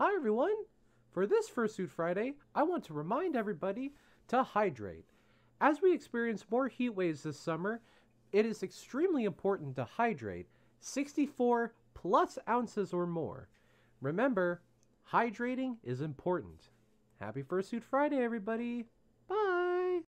Hi everyone! For this Fursuit Friday, I want to remind everybody to hydrate. As we experience more heat waves this summer, it is extremely important to hydrate 64 plus ounces or more. Remember, hydrating is important. Happy Fursuit Friday, everybody! Bye.